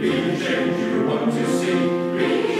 Being changed, you want to see.